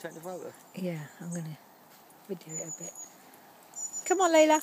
take the photo? Yeah, I'm going to video it a bit. Come on, Layla.